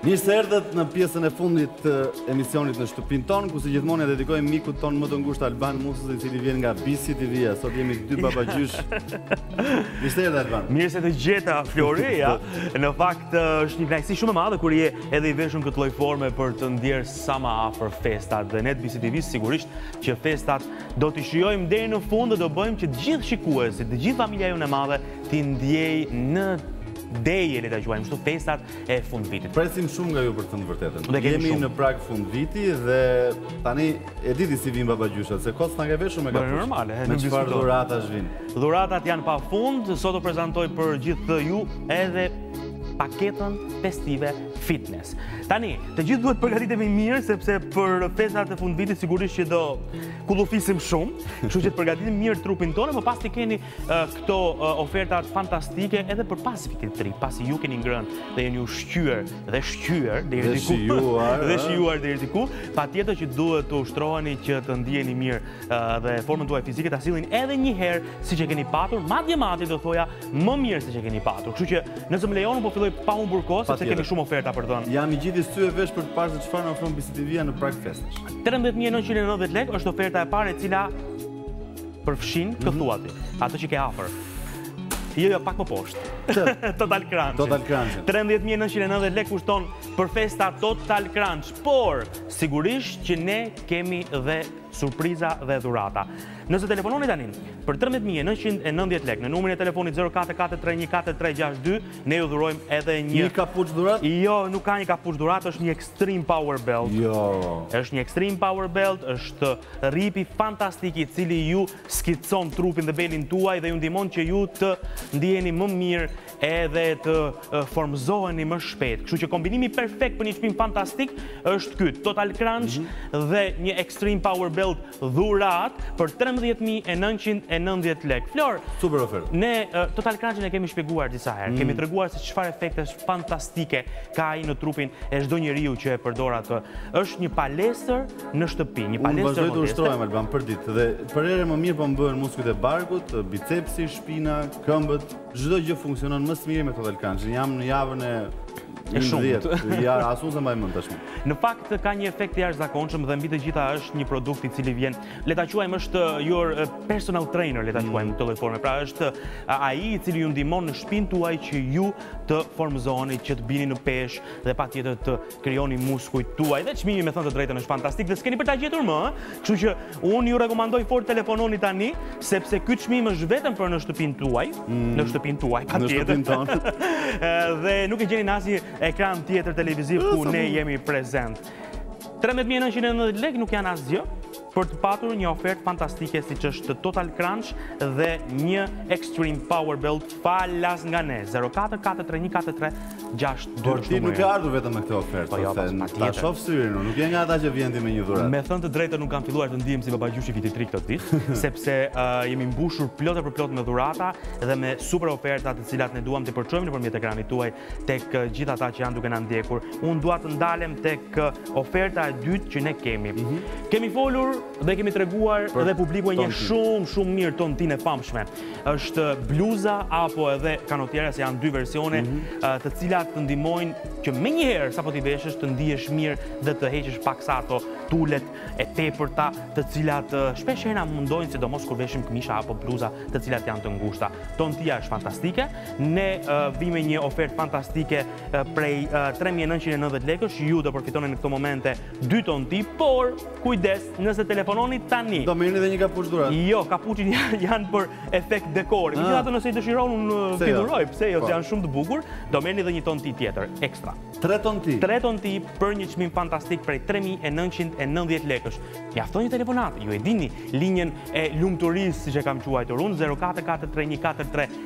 Mirë se erdhët në pjesën e fundit të emisionit në shtëpinë tonë, ku si gjithmonë e dedikoj mikut tonë më të ngushtë Alban Musës, i cili vjen nga BCTV. Sot jemi dy babagjysh. Mirë se erdhët Alban. Mirë se të gjeta Flori, ja. Në fakt është një kënaqësi shumë e madhe kur je Edhe i veshun këtë lloj forme për të ndjerë sa më afër festat dhe ne të BCTV sigurisht që festat do t'i shijojmë deri në fund dhe do bëjmë që të gjithë shikuesit, të gjithë familja jonë e madhe t'i ndiejë në deje le ta quajmë kështu festat e fundvitit. Presim shumë nga ju për të thënë vërtetën. Ne kemi shumë. Jemi në prag fundviti dhe tani e diti si vijnë babagjyshat, se kot s'na ka veshur me kapuç. Normale, me çfarë dhuratash vijnë. Dhuratat janë pafund, sot do prezantoj për gjithë ju edhe paketën festive fitness. Tani, të gjithë duhet përgatitemi mirë, sepse për festat e fundvitit sigurisht që do kullufisim shumë, kështu që të përgatitim mirë trupin tonë, më pas t'i keni këto ofertat fantastike edhe për pas Vitit të Ri, pasi ju keni ngrënë dhe jeni ushqyer dhe shqyer deri diku, dhe shijuar deri diku, patjetër që duhet të ushtroheni që të ndiheni mirë dhe formën tuaj fizike ta sillni edhe njëherë siç e keni patur, madje madje do thoja më mirë se ç'e keni patur. Kështu që nëse më lejon unë po filloj pa humbur kohë sepse kemi shumë oferta për dhënë. Jam i gjithi sy e vesh për të parë se çfarë na ofron BCTV-ja në prag festash. 13990 lekë është oferta e parë e cila përfshin këtë mhm. thuati, atë që ke afër. Jo, jo, pak më poshtë. Total Crunch. Total Crunch. 13990 lekë kushton për festa Total Crunch, por sigurisht që ne kemi dhe surpriza dhe dhurata. Nëse telefononi tani për trembëdhjetë mijë e nëntëqind e nëntëdhjetë lekë në numrin e telefonit zero katër katër tre një katër tre gjashtë dy, ne ju dhurojmë edhe një Një kapuç dhuratë? Jo, nuk ka një kapuç dhuratë, është një Extreme Power Belt. Jo. Është një Extreme Power Belt, është rripi fantastik i cili ju skicon trupin dhe belin tuaj dhe ju ndihmon që ju të ndiheni më mirë edhe të formëzoheni më shpejt. Kështu që kombinimi perfekt për një çmim fantastik është ky Total Crunch mm -hmm. dhe një Extreme Power Belt dhuratë për 13990 lekë. Flor, super ofertë. Ne Total Crunchin e kemi shpjeguar disa herë. Mm -hmm. Kemi treguar se çfarë efekte fantastike ka ai në trupin e çdo njeriu që e përdor atë. Është një palestër në shtëpi, një palestër. Unë vazhdoj të ushtrohem Alban përditë dhe përherë e më mirë po më bëhen muskujt e barkut, bicepsi, shpina, këmbët. Çdo gjë funksionon më së miri me Total Crunch. Jam në javën e e shumë. Ja, as unë s'e mbaj mend tashmë. Në fakt ka një efekt të jashtëzakonshëm dhe mbi të gjitha është një produkt i cili vjen, le ta quajmë është your eh, personal trainer, le ta mm. quajmë këtë lloj forme. Pra është eh, ai i cili ju ndihmon në shpinë tuj që ju të formëzoheni, që të bini në peshë dhe patjetër të krijoni muskujt tuaj dhe çmimi me thënë të drejtën është fantastik dhe s'keni për ta gjetur më, kështu që unë ju rekomandoj fort telefononi tani sepse ky çmim është vetëm për në shtëpinë tuaj, mm. në shtëpinë tuaj, patjetër. Në shtëpinë tonë. dhe nuk e gjeni në asnjë ekran tjetër televiziv ku ne jemi prezent. 13990 lekë nuk janë asgjë. për të patur një ofertë fantastike siç është Total Crunch dhe një Extreme Power Belt falas nga ne 044314362 Por ti nuk ke ardhur vetëm me këtë ofertë po jo, se ta shof syrin unë nuk je nga ata që vjen ti me një dhuratë me thënë të drejtën nuk kam filluar të ndihem si baba gjyshi vitit të ri këto ditë sepse jemi mbushur plot e për plot me dhurata dhe me super oferta të cilat ne duam të përçojmë nëpërmjet ekranit tuaj tek gjithë ata që janë duke na ndjekur. Unë dua të ndalem tek oferta e dytë që ne kemi. Mhm. Kemi folur dhe kemi treguar edhe publiku e njeh shumë shumë mirë Ton Ti-n e famshme. Është bluza apo edhe kanotiera se janë dy versione, mhm. të cilat të ndihmojnë që menjëherë sapo t'i veshësh të ndihesh mirë dhe të heqësh paksa ato tulet e tepërta, të cilat shpesh herë na mundojnë sidomos kur veshim këmisha apo bluza të cilat janë të ngushta. Ton Ti-a është fantastike. Ne vijmë me një ofertë fantastike prej 3990 lekësh, ju do përfitoni në këto momente 2 ton ti, por kujdes, nëse telefononi tani. Do merrni edhe një kapuç dhuratë. Jo, kapuçët janë për efekt dekori. Ah. Megjithatë nëse i dëshiron unë uh, t'i jo? dhuroj, pse jo, po. janë shumë të bukur, do merrni edhe një ton ti tjetër, ekstra. 3 ton ti. 3 ton ti për një çmim fantastik prej 3990 lekësh. Mjafton një telefonatë, ju e dini, linjën e lumturisë, siç e kam quajtur unë, 044314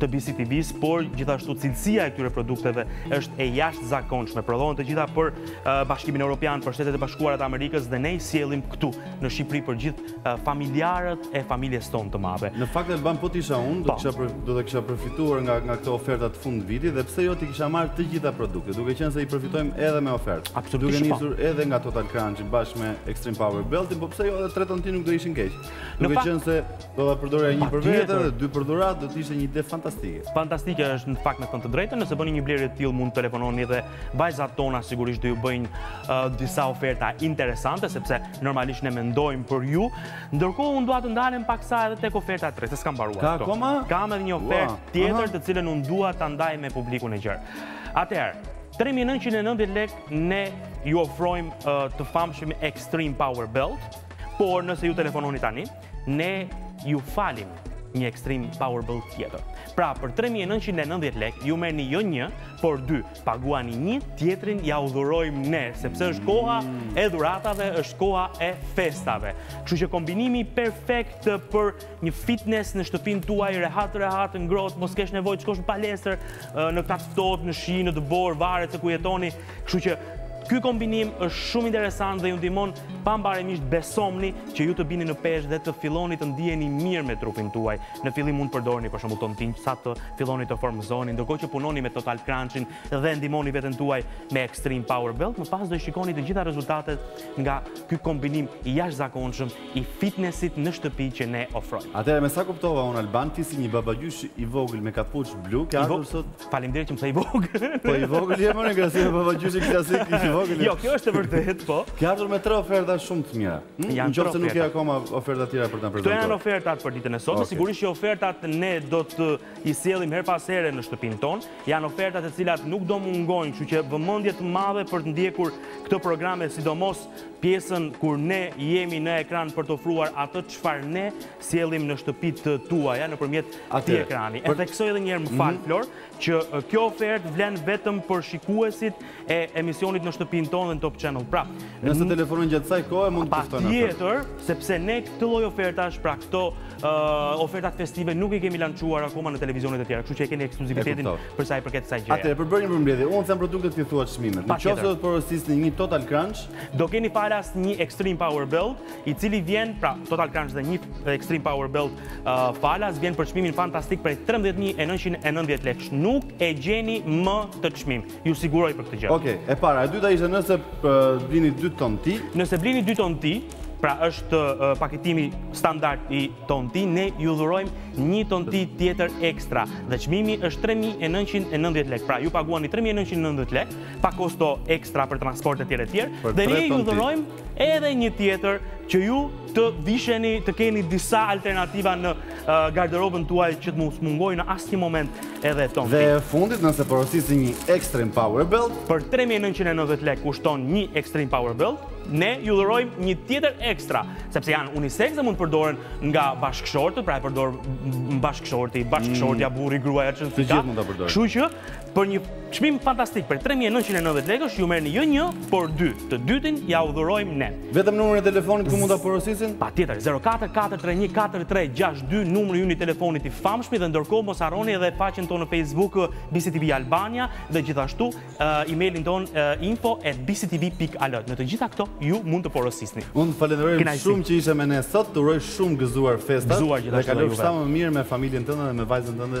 të BCTV-së, por gjithashtu cilësia e këtyre produkteve është e jashtëzakonshme. Prodhohen të gjitha për Bashkimin Europian, për Shtetet e Bashkuara të Amerikës dhe ne i sjellim këtu në Shqipëri për gjithë familjarët e familjes tonë të madhe. Në fakt Alban po të isha unë, do të po. kisha përfituar nga këto oferta të fundvitit dhe pse jo t'i kisha marrë të gjitha produktet, duke qenë se i përfitojmë edhe me ofertë. Duke po. nisur edhe nga Total Crunch bashkë me Extreme Power Belt, po pse jo edhe tre ton ti nuk do ishin keq. Duke qenë se Do ta përdorja një për vete dhe dy për dhuratë, do të ishte një ide fantastike. Fantastike është në fakt me thënë të drejtën, nëse bëni një blerje të tillë mund të telefononi dhe vajzat tona sigurisht do ju bëjnë uh, disa oferta interesante sepse normalisht ne mendojmë për ju. Ndërkohë unë dua të ndalem paksa edhe tek oferta e tretë, s'kam mbaruar. Ka akoma? Kam edhe një ofertë wow. tjetër të cilën unë dua ta ndaj me publikun e gjerë. Atëherë, 3990 lek ne ju ofrojmë uh, të famshmin Extreme Power Belt, por nëse ju telefononi tani, Ne ju falim një Extreme Power Belt tjetër. Pra, për 3990 lek ju merrni jo një, por dy. Paguani një, tjetrin jua dhurojmë ne, sepse është koha e dhuratave, është koha e festave. Kështu që kombinimi perfekt për një fitness në shtëpinë tuaj, rehat rehat, ngrohtë, mos kesh nevojë të shkosh në palestër, në kaq ftohtë, në shi, në dëborë, varet se ku jetoni, Kështu që ky kombinim është shumë interesant dhe ju ndihmon pambarimisht besomëni që ju të bini në peshë dhe të filloni të ndiheni mirë me trupin tuaj. Në fillim mund përdorni për shembull Tontin sa të filloni të formëzoni, ndërkohë që punoni me Total Crunch-in dhe ndihmoni veten tuaj me Extreme Power Belt, më pas do i shikoni të gjitha rezultatet nga ky kombinim i jashtëzakonshëm i fitness-it në shtëpi që ne ofrojmë. Atëherë me sa kuptova unë Alban, ti si një babagjysh i vogël me kapuç blu ke ardhur sot Faleminderit që më the i vogël. Po i vogël je në krahasim me babagjyshin klasik i vogël. Jo, kjo është e vërtetë, po. Ke ardhur me tre oferta shumë të mira. Hm? Në qoftë se nuk ke akoma oferta tjera për të prezantuar. Këto janë ofertat për ditën e sotme, sigurisht që ofertat ne do t'i sjellim herë pas here në shtëpinë tonë. Janë oferta të cilat nuk do mungojnë, kështu që vëmendje të madhe për të ndjekur këtë program e sidomos pjesën kur ne jemi në ekran për të ofruar atë çfarë ne sjellim në shtëpitë tuaja nëpërmjet këtij ekrani. E theksoj edhe një herë, më fal mhm. Flor, që kjo ofertë vlen vetëm për shikuesit e emisionit në shtëpinë tonë dhe në Top Channel. Pra, nëse telefonojnë gjatë kësaj kohe mund të përfitojnë. Patjetër, sepse ne këtë lloj ofertash, pra këto ofertat festive nuk i kemi lançuar akoma në televizionet e tjera, kështu që e keni ekskluzivitetin për sa i përket kësaj gjëje. Atëherë për të bërë një përmbledhje, unë them produktet ti thua çmimet. Në qoftë se do të porosisni një Total Crunch, do keni falas një Extreme Power Belt, i cili vjen, pra Total Crunch dhe një dhe Extreme Power Belt uh, falas, vjen për çmimin fantastik prej 13.990 lekësh. Nuk e gjeni me këtë çmim. Ju siguroj për këtë gjë. Okej, okay, e para, e dyta ishte nëse uh, blini 2 Tonti. Nëse blini 2 Tonti, pra është uh, paketimi standard i Tonti, ne ju dhurojmë një Tonti tjetër ekstra. Dhe çmimi është 3.990 lekë. Pra ju paguani 3.990 lekë, pa kosto ekstra për transport e tjere tjere. Dhe ne ju dhurojmë Edhe një tjetër që ju të visheni, të keni disa alternativa në garderobën tuaj që të mos mungojë në asnjë moment edhe Tonti. Dhe e fundit nëse porosisni një Extreme Power Belt, për 3990 lekë kushton një Extreme Power Belt, ne ju dhurojmë një tjetër ekstra, sepse janë unisex dhe mund të përdoren nga bashkëshortët, pra e përdor bashkëshorti, bashkëshortja, mm. burri, gruaja, çfarë të gjithë mund ta përdorin. Kështu që Për një çmim fantastik prej 3990 lekësh ju merrni jo një, por dy. Të dytin jua dhurojmë ne. Vetëm numrin e telefonit ku mund ta porosisin? Patjetër, 044314362 numri ynë i telefonit i famshmi dhe ndërkohë mos harroni edhe faqen tonë në Facebook BCTV Albania dhe gjithashtu emailin tonë info@bctv.al. Në të gjitha këto ju mund të porosisni. Unë të falënderoj shumë që ishe me ne sot, të uroj shumë gëzuar festat dhe kalofsh sa më mirë me familjen tënde dhe me vajzën tënde.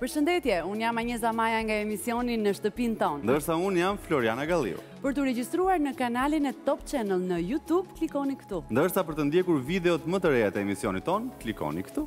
Përshëndetje, unë jam Anjeza Maja nga emisioni në shtëpinë tonë. Ndërsa unë jam Floriana Galiu. Për t'u regjistruar në kanalin e Top Channel në YouTube, klikoni këtu. Ndërsa për të ndjekur videot më të reja të emisionit tonë, klikoni këtu.